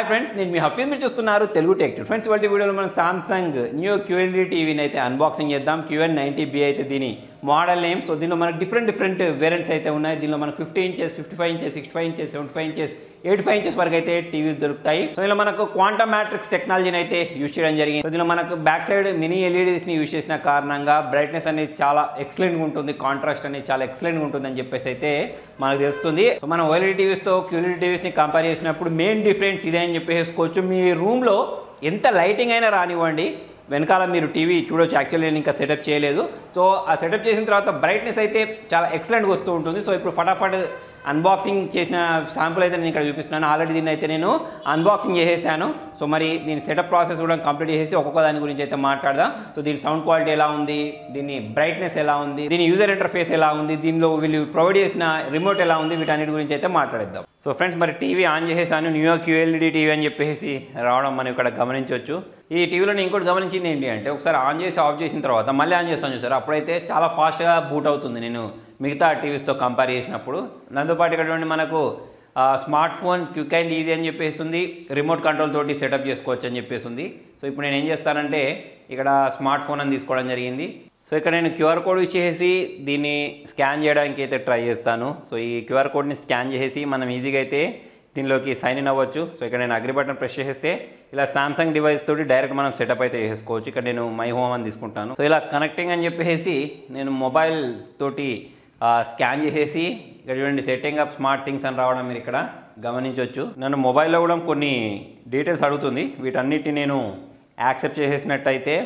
Hi friends నేను మీ హఫీజ్ మీరు చూస్తున్నారు తెలుగు టెక్ ఫ్రెండ్స్ వాటి వీడియోలో మనం సామ్సంగ్ న్యూ క్యూఎల్ఈడి టీవీని అయితే అన్బాక్సింగ్ చేద్దాం. క్యూఎన్ నైంటీ బి అయితే దీని మోడల్ నేమ్ సో దీనిలో మనకు డిఫరెంట్ డిఫరెంట్ వేరియంట్స్ అయితే ఉన్నాయి. దీనిలో మనకు fifty inches fifty five inches sixty five inches seventy five inches eight five inches వరకు అయితే టీవీస్ దొరుకుతాయి. సో ఇలా మనకు క్వాంటమ్ మ్యాట్రిక్స్ టెక్నాలజీని అయితే యూజ్ చేయడం జరిగింది. సో దీనిలో మనకు బ్యాక్ సైడ్ మినీ ఎల్ఈడీస్ని యూజ్ చేసిన కారణంగా బ్రైట్నెస్ అనేది చాలా ఎక్సలెంట్గా ఉంటుంది. కాంట్రాస్ట్ అనేది చాలా ఎక్సలెంట్గా ఉంటుంది అని చెప్పేసి అయితే మనకు తెలుస్తుంది. సో మనం ఓఎల్ఈడి టీవీస్తో క్యూఎల్ఈడి టీవీస్ని కంపేర్ చేసినప్పుడు మెయిన్ డిఫరెన్స్ ఇదే అని చెప్పేసుకోవచ్చు మీ రూమ్లో ఎంత లైటింగ్ అయినా రానివ్వండి. వెనకాల మీరు టీవీ చూడొచ్చు. యాక్చువల్లీ నేను ఇంకా సెటప్ చేయలేదు. సో ఆ సెటప్ చేసిన తర్వాత బ్రైట్నెస్ అయితే చాలా ఎక్సలెంట్గా వస్తూ ఉంటుంది. సో ఇప్పుడు ఫటాఫట్ అన్బాక్సింగ్ చేసిన శాంపుల్ అయితే నేను ఇక్కడ చూపిస్తున్నాను. ఆల్రెడీ దీన్ని అయితే నేను అన్బాక్సింగ్ చేసేసాను. సో మరి దీని సెటప్ ప్రాసెస్ కూడా కంప్లీట్ చేసేసి ఒక్కొక్క దాని గురించి అయితే మాట్లాడదాం. సో దీని సౌండ్ క్వాలిటీ ఎలా ఉంది? దీని బ్రైట్నెస్ ఎలా ఉంది? దీని యూజర్ ఇంటర్ఫేస్ ఎలా ఉంది? దీనిలో వీళ్ళు ప్రొవైడ్ చేసిన రిమోట్ ఎలా ఉంది? వీటన్నిటి గురించి అయితే మాట్లాడేద్దాం. సో ఫ్రెండ్స్ మరి టీవీ ఆన్ చేసేసాను. న్యూయార్క్ యూఎల్ఈడి టీవీ అని చెప్పేసి రావడం మనం ఇక్కడ గమనించవచ్చు. ఈ టీవీలో ఇంకోటి గమనించింది ఏంటి అంటే ఒకసారి ఆన్ చేసి ఆఫ్ చేసిన తర్వాత మళ్ళీ ఆన్ చేస్తాను చూసారు? అప్పుడైతే చాలా ఫాస్ట్గా బూట్ అవుతుంది నేను మిగతా టీవీస్తో కంపేర్ చేసినప్పుడు. దాంతోపాటు ఇక్కడ మనకు smart phone quick and easy అని చెప్పేసి ఉంది రిమోట్ కంట్రోల్ తోటి సెటప్ చేసుకోవచ్చు అని చెప్పేసి ఉంది సో ఇప్పుడు నేను ఏం చేస్తానంటే ఇక్కడ స్మార్ట్ ఫోన్ అని తీసుకోవడం జరిగింది. సో ఇక్కడ నేను క్యూఆర్ కోడ్ ఇచ్చేసి దీన్ని స్కాన్ చేయడానికి అయితే ట్రై చేస్తాను. సో ఈ క్యూఆర్ కోడ్ని స్కాన్ చేసి మనం ఈజీగా అయితే దీనిలోకి సైన్ ఇన్ అవ్వచ్చు. సో ఇక్కడ నేను అగ్రి బటన్ ప్రెస్ చేస్తే ఇలా సామ్సంగ్ డివైస్ తోటి డైరెక్ట్ మనం సెటప్ అయితే చేసుకోవచ్చు. ఇక్కడ నేను మై హోమ్ అని తీసుకుంటాను. సో ఇలా కనెక్టింగ్ అని చెప్పేసి నేను మొబైల్ తోటి స్కాన్ చేసేసి ఇక్కడ చూడండి సెట్టింగ్ అప్ స్మార్ట్ థింగ్స్ అని రావడం మీరు ఇక్కడ గమనించవచ్చు నన్ను మొబైల్లో కూడా కొన్ని డీటెయిల్స్ అడుగుతుంది. వీటన్నిటిని నేను యాక్సెప్ట్ చేసేసినట్టయితే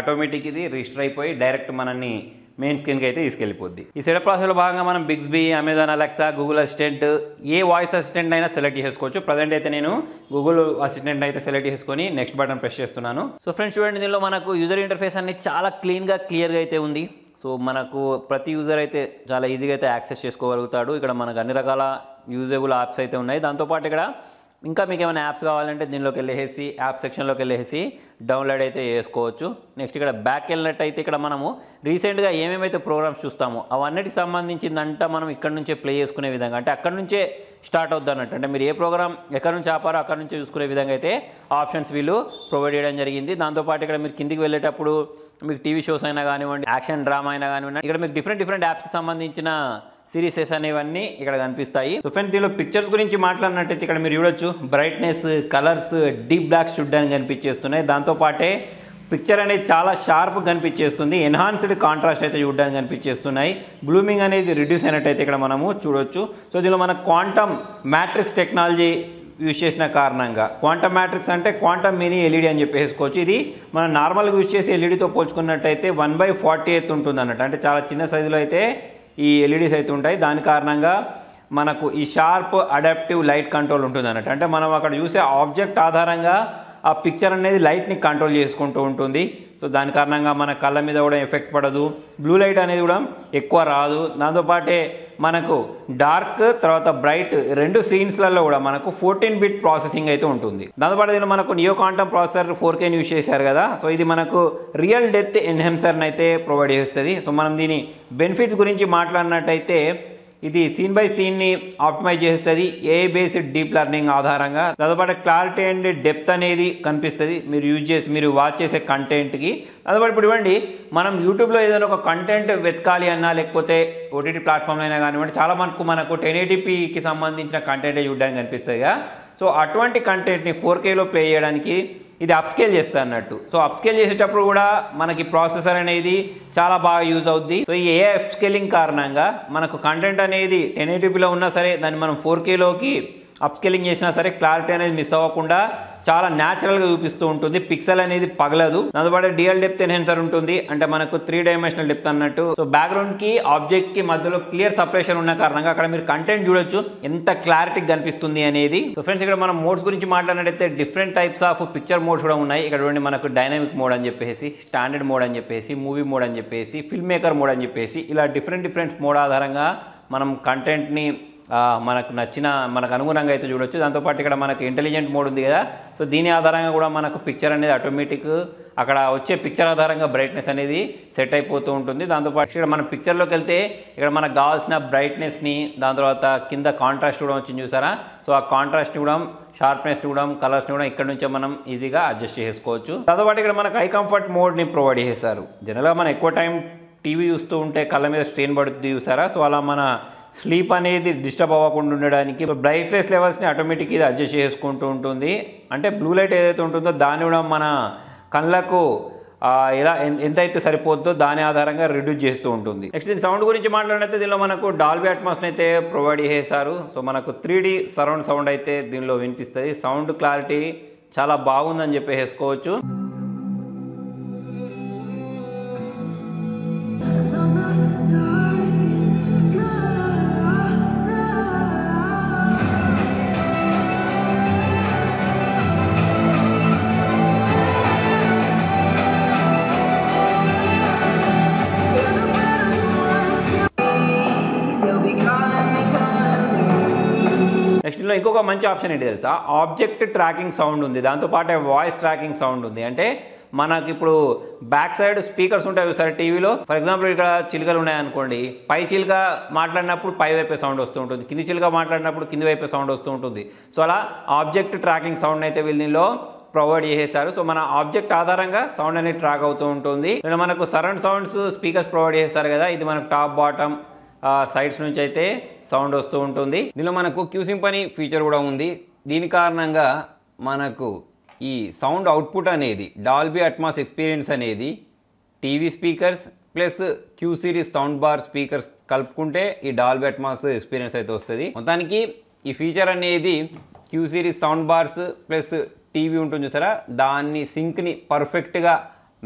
ఆటోమేటిక్ ఇది రిజిస్టర్ అయిపోయి డైరెక్ట్ మనల్ని మెయిన్ స్క్రీన్కి అయితే తీసుకెళ్ళిపోద్ది. ఈ సెటప్ ప్రాసెస్లో భాగంగా మనం Bixby Amazon Alexa Google Assistant ఏ వాయిస్ అసిస్టెంట్ అయినా సెలెక్ట్ చేసుకోవచ్చు. ప్రజెంట్ అయితే నేను గూగుల్ అసిస్టెంట్ అయితే సెలెక్ట్ చేసుకొని నెక్స్ట్ బటన్ ప్రెస్ చేస్తున్నాను. సో ఫ్రెండ్స్ చూడండి దీనిలో మనకు యూజర్ ఇంటర్ఫేస్ అనేది చాలా క్లీన్గా క్లియర్గా అయితే ఉంది. సో మనకు ప్రతి యూజర్ అయితే చాలా ఈజీగా అయితే యాక్సెస్ చేసుకోగలుగుతాడు. ఇక్కడ మనకు అన్ని రకాల యూజబుల్ యాప్స్ అయితే ఉన్నాయి. దాంతోపాటు ఇక్కడ ఇంకా మీకు ఏమైనా యాప్స్ కావాలంటే దీనిలోకి వెళ్ళేసి యాప్ సెక్షన్లోకి వెళ్ళేసి డౌన్లోడ్ అయితే చేసుకోవచ్చు. నెక్స్ట్ ఇక్కడ బ్యాక్ వెళ్ళినట్టయితే ఇక్కడ మనము రీసెంట్గా ఏమేమైతే ప్రోగ్రామ్స్ చూస్తామో అవన్నిటికి సంబంధించిందంతా మనం ఇక్కడ నుంచే ప్లే చేసుకునే విధంగా అంటే అక్కడ నుంచే స్టార్ట్ అవుద్ది అన్నట్టు. అంటే మీరు ఏ ప్రోగ్రామ్ ఎక్కడ నుంచి ఆపారో అక్కడ నుంచి చూసుకునే విధంగా అయితే ఆప్షన్స్ వీళ్ళు ప్రొవైడ్ చేయడం జరిగింది. దాంతోపాటు ఇక్కడ మీరు కిందికి వెళ్ళేటప్పుడు మీకు టీవీ షోస్ అయినా కానివ్వండి యాక్షన్ డ్రామా అయినా కానివ్వండి ఇక్కడ మీకు డిఫరెంట్ డిఫరెంట్ యాప్స్కి సంబంధించిన సిరీసెస్ అనేవన్నీ ఇక్కడ కనిపిస్తాయి. సో ఫ్రెండ్స్ దీనిలో పిక్చర్స్ గురించి మాట్లాడినట్టయితే ఇక్కడ మీరు చూడొచ్చు. బ్రైట్నెస్ కలర్స్ డీప్ బ్లాక్స్ చూడడానికి కనిపించేస్తున్నాయి. దాంతోపాటే పిక్చర్ అనేది చాలా షార్ప్ కనిపించేస్తుంది. ఎన్హాన్స్డ్ కాంట్రాస్ట్ అయితే చూడడానికి కనిపించేస్తున్నాయి. బ్లూమింగ్ అనేది రిడ్యూస్ అయినట్టయితే ఇక్కడ మనము చూడొచ్చు. సో దీనిలో మన క్వాంటమ్ మ్యాట్రిక్స్ టెక్నాలజీ యూజ్ చేసిన కారణంగా క్వాంటమ్ మ్యాట్రిక్స్ అంటే క్వాంటమ్ మినీ ఎల్ఈడి అని చెప్పేసుకోవచ్చు. ఇది మనం నార్మల్గా యూజ్ చేసే ఎల్ఈడితో పోల్చుకున్నట్టయితే వన్ బై ఫార్టీ ఎయిత్ ఉంటుంది అన్నట్టు అంటే చాలా చిన్న సైజులో అయితే ఈ ఎల్ఈడీస్ అయితే ఉంటాయి. దాని కారణంగా మనకు ఈ షార్ప్ అడాప్టివ్ లైట్ కంట్రోల్ ఉంటుంది అన్నట్టు అంటే మనం అక్కడ చూసే ఆబ్జెక్ట్ ఆధారంగా ఆ పిక్చర్ అనేది లైట్ని కంట్రోల్ చేసుకుంటూ ఉంటుంది. సో దాని కారణంగా మన కళ్ళ మీద కూడా ఎఫెక్ట్ పడదు. బ్లూ లైట్ అనేది కూడా ఎక్కువ రాదు. దాంతోపాటే మనకు డార్క్ తర్వాత బ్రైట్ రెండు సీన్స్లలో కూడా మనకు ఫోర్టీన్ బిట్ ప్రాసెసింగ్ అయితే ఉంటుంది. దాంతోపాటు దీనిలో మనకు నియో క్వాంటమ్ ప్రాసెసర్ ఫోర్ కేని యూజ్ చేశారు కదా. సో ఇది మనకు రియల్ డెత్ ఎన్హెన్సర్ని అయితే ప్రొవైడ్ చేస్తుంది. సో మనం దీని బెనిఫిట్స్ గురించి మాట్లాడినట్టయితే ఇది సీన్ బై సీన్ని ఆప్టిమైజ్ చేస్తుంది. ఏ బేస్డ్ డీప్ లెర్నింగ్ ఆధారంగా దాంతోపాటు క్లారిటీ అండ్ డెప్త్ అనేది కనిపిస్తుంది. మీరు యూజ్ చేసి మీరు వాచ్ చేసే కంటెంట్కి దాంతోపాటు ఇప్పుడు ఇవ్వండి మనం యూట్యూబ్లో ఏదైనా ఒక కంటెంట్ వెతకాలి అన్నా లేకపోతే ఓటీటీ ప్లాట్ఫామ్లో అయినా కానివ్వండి చాలా మనకు మనకు టెన్ ఎయిటీపీకి సంబంధించిన కంటెంట్ చూడడానికి కనిపిస్తుంది సో అటువంటి కంటెంట్ని ఫోర్ కేలో ప్లే చేయడానికి ఇది అప్స్కేల్ చేస్తా అన్నట్టు. సో అప్స్కేల్ చేసేటప్పుడు కూడా మనకి ప్రాసెసర్ అనేది చాలా బాగా యూజ్ అవుద్ది. సో ఈ ఏ అప్స్కేలింగ్ కారణంగా మనకు కంటెంట్ అనేది టెన్ ఎయిటీపీలో ఉన్నా సరే దాన్ని మనం ఫోర్ కేలోకి అప్స్కేలింగ్ చేసినా సరే క్లారిటీ అనేది మిస్ అవ్వకుండా చాలా న్యాచురల్గా చూపిస్తూ ఉంటుంది. పిక్సెల్ అనేది పగలదు. దాంతోపాటు డిఎల్ డెప్త్ ఎన్హెన్సర్ ఉంటుంది. అంటే మనకు త్రీ డైమెన్షనల్ డెప్త్ అన్నట్టు. సో బ్యాక్గ్రౌండ్కి ఆబ్జెక్ట్కి మధ్యలో క్లియర్ సపరేషన్ ఉన్న కారణంగా అక్కడ మీరు కంటెంట్ చూడొచ్చు. ఎంత క్లారిటీ కనిపిస్తుంది అనేది. సో ఫ్రెండ్స్ ఇక్కడ మనం మోడ్స్ గురించి మాట్లాడినట్టయితే different types of picture modes కూడా ఉన్నాయి. ఇక్కడ చూడండి మనకు డైనమిక్ మోడ్ అని చెప్పేసి స్టాండర్డ్ మోడ్ అని చెప్పేసి మూవీ మోడ్ అని చెప్పేసి ఫిల్మ్ మేకర్ మోడ్ అని చెప్పేసి ఇలా డిఫరెంట్ డిఫరెంట్ మోడ్ ఆధారంగా మనం కంటెంట్ని మనకు నచ్చిన మనకు అనుగుణంగా అయితే చూడొచ్చు. దాంతోపాటు ఇక్కడ మనకు ఇంటెలిజెంట్ మోడ్ ఉంది కదా. సో దీని ఆధారంగా కూడా మనకు పిక్చర్ అనేది ఆటోమేటిక్ అక్కడ వచ్చే పిక్చర్ ఆధారంగా బ్రైట్నెస్ అనేది సెట్ అయిపోతూ ఉంటుంది. దాంతోపాటు ఇక్కడ మన పిక్చర్లోకి వెళ్తే ఇక్కడ మనకు కావాల్సిన బ్రైట్నెస్ని దాని తర్వాత కింద కాంట్రాస్ట్ కూడా వచ్చింది చూసారా? సో ఆ కాంట్రాస్ట్ని కూడా షార్ప్నెస్ కూడా కలర్స్ని కూడా ఇక్కడ నుంచే మనం ఈజీగా అడ్జస్ట్ చేసుకోవచ్చు. దాంతోపాటు ఇక్కడ మనకు హై కంఫర్ట్ మోడ్ని ప్రొవైడ్ చేశారు. జనరల్గా మనం ఎక్కువ టైం టీవీ చూస్తూ ఉంటే కళ్ళ మీద స్ట్రెయిన్ పడుతుంది చూసారా? సో అలా మన స్లీప్ అనేది డిస్టర్బ్ అవ్వకుండా ఉండడానికి బ్రైట్నెస్ లెవెల్స్ని ఆటోమేటిక్ ఇది అడ్జస్ట్ చేసుకుంటూ ఉంటుంది. అంటే బ్లూ లైట్ ఏదైతే ఉంటుందో దాన్ని కూడా మన కళ్ళకు ఎలా ఎంతైతే సరిపోద్దో దాని ఆధారంగా రిడ్యూస్ చేస్తూ ఉంటుంది. నెక్స్ట్ దీని సౌండ్ గురించి మాట్లాడితే దీనిలో మనకు డాల్బీ అట్మాస్ని అయితే ప్రొవైడ్ చేశారు. సో మనకు త్రీ సరౌండ్ సౌండ్ అయితే దీనిలో వినిపిస్తుంది. సౌండ్ క్లారిటీ చాలా బాగుందని చెప్పి ఇంకొక మంచి ఆప్షన్ ఏంటి తెలుసా? ఆబ్జెక్ట్ ట్రాకింగ్ సౌండ్ ఉంది. దాంతోపాటే వాయిస్ ట్రాకింగ్ సౌండ్ ఉంది. అంటే మనకి ఇప్పుడు బ్యాక్ సైడ్ స్పీకర్స్ ఉంటాయి సార్ టీవీలో? ఫర్ ఎగ్జాంపుల్ ఇక్కడ చిలుకలు ఉన్నాయనుకోండి పై చిలుక మాట్లాడినప్పుడు పై వైపే సౌండ్ వస్తూ ఉంటుంది. కింది చిలుక మాట్లాడినప్పుడు కింది వైపే సౌండ్ వస్తూ ఉంటుంది. సో అలా ఆబ్జెక్ట్ ట్రాకింగ్ సౌండ్ అయితే వీళ్ళలో ప్రొవైడ్ చేసేసారు సో మన ఆబ్జెక్ట్ ఆధారంగా సౌండ్ అనేది ట్రాక్ అవుతూ ఉంటుంది. ఇలా మనకు సరౌండ్ సౌండ్స్ స్పీకర్స్ ప్రొవైడ్ చేస్తారు కదా. ఇది మనకు టాప్ బాటమ్ సైడ్స్ నుంచి అయితే సౌండ్ వస్తూ ఉంటుంది. దీనిలో మనకు క్యూసింపని ఫీచర్ కూడా ఉంది. దీని కారణంగా మనకు ఈ సౌండ్ అవుట్పుట్ అనేది డాల్బీ అట్మాస్ ఎక్స్పీరియన్స్ అనేది TV speakers plus Q series sound bar speakers కలుపుకుంటే ఈ డాల్బీ అట్మాస్ ఎక్స్పీరియన్స్ అయితే వస్తుంది. మొత్తానికి ఈ ఫీచర్ అనేది Q series sound bars plus TV ఉంటుంది చూసారా? దాన్ని సింక్ని పర్ఫెక్ట్గా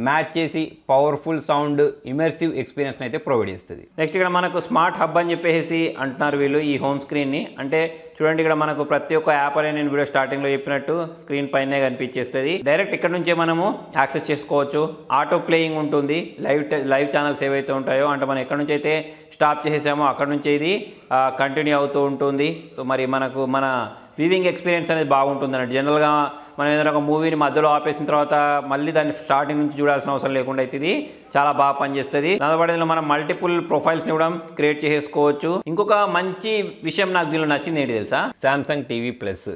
మ్యాచ్ చేసి పవర్ఫుల్ సౌండ్ ఇమర్సివ్ ఎక్స్పీరియన్స్ని అయితే ప్రొవైడ్ చేస్తుంది. నెక్స్ట్ ఇక్కడ మనకు స్మార్ట్ హబ్ అని చెప్పేసి అంటున్నారు వీళ్ళు ఈ హోమ్ స్క్రీన్ని అంటే చూడండి ఇక్కడ మనకు ప్రతి ఒక్క యాప్ అనే నేను వీడియో స్టార్టింగ్లో చెప్పినట్టు స్క్రీన్ పైనే కనిపించేస్తుంది. డైరెక్ట్ ఇక్కడ నుంచే మనము యాక్సెస్ చేసుకోవచ్చు. ఆటో ప్లేయింగ్ ఉంటుంది. లైవ్ లైవ్ ఛానల్స్ ఏవైతే ఉంటాయో అంటే మనం ఎక్కడ నుంచి అయితే స్టాప్ చేసేసామో అక్కడ నుంచి ఇది కంటిన్యూ అవుతూ ఉంటుంది. సో మరి మనకు మన వీవింగ్ ఎక్స్పీరియన్స్ అనేది బాగుంటుంది అన్నట్టు జనరల్గా మనం ఏదైనా ఒక మూవీని మధ్యలో ఆపేసిన తర్వాత మళ్ళీ దాన్ని స్టార్టింగ్ నుంచి చూడాల్సిన అవసరం లేకుండా అయితే చాలా బాగా పనిచేస్తుంది. దానిపాటు మనం మల్టిపుల్ ప్రొఫైల్స్ని కూడా క్రియేట్ చేసుకోవచ్చు ఇంకొక మంచి విషయం నాకు దీనిలో నచ్చింది ఏంటి తెలుసా? సామ్సంగ్ టీవీ ప్లస్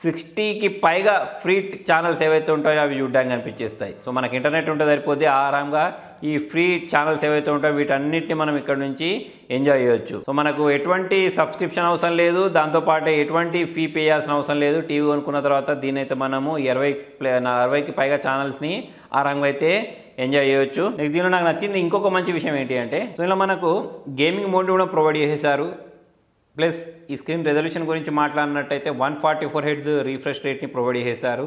సిక్స్టీకి పైగా ఫ్రీ ఛానల్స్ ఏవైతే ఉంటాయో అవి చూడడానికి కనిపించేస్తాయి. సో మనకి ఇంటర్నెట్ ఉంటే సరిపోతే ఆరాంగా ఈ ఫ్రీ ఛానల్స్ ఏవైతే ఉంటాయో వీటన్నిటిని మనం ఇక్కడ నుంచి ఎంజాయ్ చేయొచ్చు. సో మనకు ఎటువంటి సబ్స్క్రిప్షన్ అవసరం లేదు. దాంతోపాటు ఎటువంటి ఫీ పే చేయాల్సిన అవసరం లేదు. టీవీ కొనుక్కున్న తర్వాత దీని అయితే మనము ఇరవై ప్లే అరవైకి పైగా ఛానల్స్ని ఆరాంగా అయితే ఎంజాయ్ చేయొచ్చు. నెక్స్ట్ దీనిలో నాకు నచ్చింది ఇంకొక మంచి విషయం ఏంటి అంటే దీనిలో మనకు గేమింగ్ మోడ్ కూడా ప్రొవైడ్ చేసేసారు ప్లస్ ఈ స్క్రీన్ రెజల్యూషన్ గురించి మాట్లాడినట్టయితే one forty four hertz refresh రేట్ని provide చేశారు.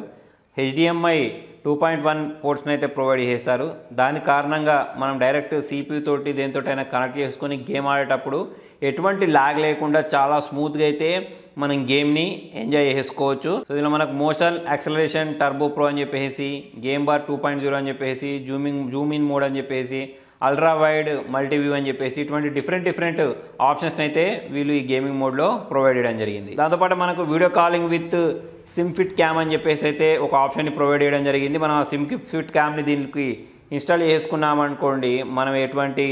హెచ్డిఎంఐ టూ పాయింట్ వన్ పోర్ట్స్ని అయితే ప్రొవైడ్ చేశారు. దాని కారణంగా మనం డైరెక్ట్ సిపియూ తోటి దేనితోటైనా కనెక్ట్ చేసుకొని గేమ్ ఆడేటప్పుడు ఎటువంటి లాగ్ లేకుండా చాలా స్మూత్గా అయితే మనం గేమ్ని ఎంజాయ్ చేసుకోవచ్చు. సో దీనిలో మనకు మోషన్ యాక్సలరేషన్ టర్బో ప్రో అని చెప్పేసి game bar two point zero అని చెప్పేసి జూమింగ్ జూమ్ ఇన్ మోడ్ అని చెప్పేసి అల్ట్రా వైడ్ మల్టీవ్యూ అని చెప్పేసి ఇటువంటి డిఫరెంట్ డిఫరెంట్ ఆప్షన్స్ అయితే వీళ్ళు ఈ గేమింగ్ మోడ్లో ప్రొవైడ్ చేయడం జరిగింది. దాంతోపాటు మనకు video calling with slim fit cam అని చెప్పేసి అయితే ఒక ఆప్షన్ని ప్రొవైడ్ చేయడం జరిగింది. మనం ఆ సిమ్ ఫిట్ క్యామ్ని దీనికి ఇన్స్టాల్ చేసుకున్నాం అనుకోండి మనం ఎటువంటి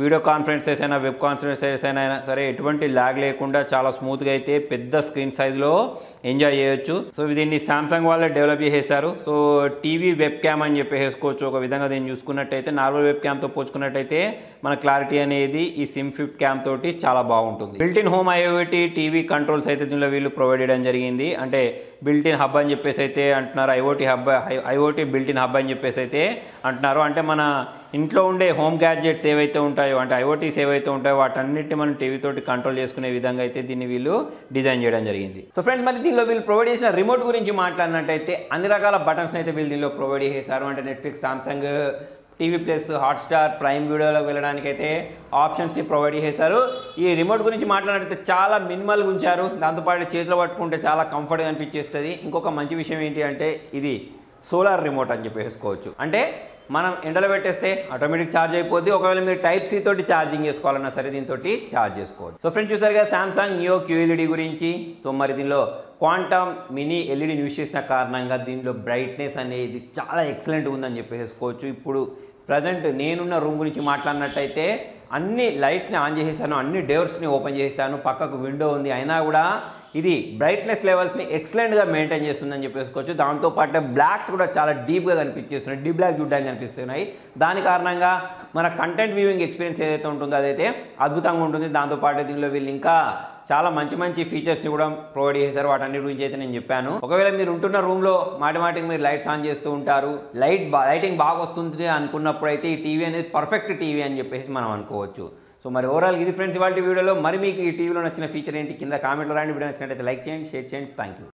వీడియో కాన్ఫరెన్సెస్ అయినా వెబ్ కాన్ఫరెన్సెస్ అయినా సరే ఎటువంటి ల్యాగ్ లేకుండా చాలా స్మూత్గా అయితే పెద్ద స్క్రీన్ సైజులో ఎంజాయ్ చేయొచ్చు. సో దీన్ని సామ్సంగ్ వాళ్ళే డెవలప్ చేసేసారు. సో టీవీ వెబ్ క్యామ్ అని చెప్పి వేసుకోవచ్చు. ఒక విధంగా దీన్ని చూసుకున్నట్టయితే నార్మల్ వెబ్ క్యామ్తో పోల్చుకున్నట్టయితే మన క్లారిటీ అనేది ఈ సిమ్ ఫిఫ్ట్ క్యామ్ తోటి చాలా బాగుంటుంది. Built in home IoT TV controls అయితే దీనిలో వీళ్ళు ప్రొవైడ్ చేయడం జరిగింది. అంటే బిల్టిన్ హబ్ అని చెప్పేసి అయితే అంటున్నారు. IoT hub IoT built in hub అని చెప్పేసి అయితే అంటున్నారు. అంటే మన ఇంట్లో ఉండే హోమ్ గ్యాడ్జెట్స్ ఏవైతే ఉంటాయో అంటే ఐఓటీస్ ఏవైతే ఉంటాయో వాటన్నిటిని మనం టీవీతోటి కంట్రోల్ చేసుకునే విధంగా అయితే దీన్ని వీళ్ళు డిజైన్ చేయడం జరిగింది. సో ఫ్రెండ్స్ మరి దీనిలో వీళ్ళు ప్రొవైడ్ చేసిన రిమోట్ గురించి మాట్లాడినట్టయితే అన్ని రకాల బటన్స్ అయితే వీళ్ళు దీనిలో ప్రొవైడ్ చేశారు. అంటే Netflix Samsung TV plus Hotstar Prime వీడియోలోకి వెళ్ళడానికి అయితే ఆప్షన్స్ని ప్రొవైడ్ చేశారు. ఈ రిమోట్ గురించి మాట్లాడితే చాలా మినిమల్గా ఉంచారు. దాంతోపాటు చేతిలో పట్టుకుంటే చాలా కంఫర్ట్గా అనిపించేస్తుంది. ఇంకొక మంచి విషయం ఏంటి అంటే ఇది సోలార్ రిమోట్ అని చెప్పేసుకోవచ్చు. అంటే మనం ఎండలో పెట్టేస్తే ఆటోమేటిక్ ఛార్జ్ అయిపోద్ది. ఒకవేళ మీరు టైప్ సి తోటి ఛార్జింగ్ చేసుకోవాలన్నా సరే దీంతో ఛార్జ్ చేసుకోవచ్చు. సో ఫ్రెండ్స్ చూసారుగా సామ్సంగ్ నియో క్యూఎల్ఈడి గురించి. సో మరి దీనిలో క్వాంటమ్ మినీ ఎల్ఈడి యూస్ చేసిన కారణంగా దీనిలో బ్రైట్నెస్ అనేది చాలా ఎక్సలెంట్ ఉందని చెప్పేసుకోవచ్చు ఇప్పుడు ప్రజెంట్ నేనున్న రూమ్ గురించి మాట్లాడినట్టయితే అన్ని లైట్స్ని ఆన్ చేసేసాను అన్ని డోర్స్ని ఓపెన్ చేసేసాను పక్కకు విండో ఉంది. అయినా కూడా ఇది బ్రైట్నెస్ లెవెల్స్ని ఎక్సలెంట్గా మెయింటైన్ చేస్తుందని చెప్పేసుకోవచ్చు. దాంతోపాటు బ్లాక్స్ కూడా చాలా డీప్గా కనిపించేస్తున్నాయి డీప్ బ్లాక్ చూడడానికి కనిపిస్తున్నాయి. దాని కారణంగా మన కంటెంట్ వ్యూయింగ్ ఎక్స్పీరియన్స్ ఏదైతే ఉంటుందో అదైతే అద్భుతంగా ఉంటుంది. దాంతోపాటు దీనిలో వీళ్ళు ఇంకా చాలా మంచి మంచి ఫీచర్స్ని కూడా ప్రొవైడ్ చేశారు. వాటన్నిటి గురించి అయితే నేను చెప్పాను. ఒకవేళ మీరు ఉంటున్న రూమ్లో మాటిమాటికి మీరు లైట్స్ ఆన్ చేస్తూ ఉంటారు. లైట్ లైటింగ్ బాగా వస్తుంది అనుకున్నప్పుడు అయితే ఈ టీవీ అనేది పర్ఫెక్ట్ టీవీ అని చెప్పేసి మనం అనుకోవచ్చు. సో మరి ఓవరాల్ ఇది ఫ్రెండ్స్ ఇవాళ వీడియోలో. మరి మీకు ఈ టీవీలో నచ్చిన ఫీచర్ ఏంటి? కింద కామెంట్లో రాండి వీడియో నచ్చినట్టయితే లైక్ చేయండి షేర్ చేయండి. Thank you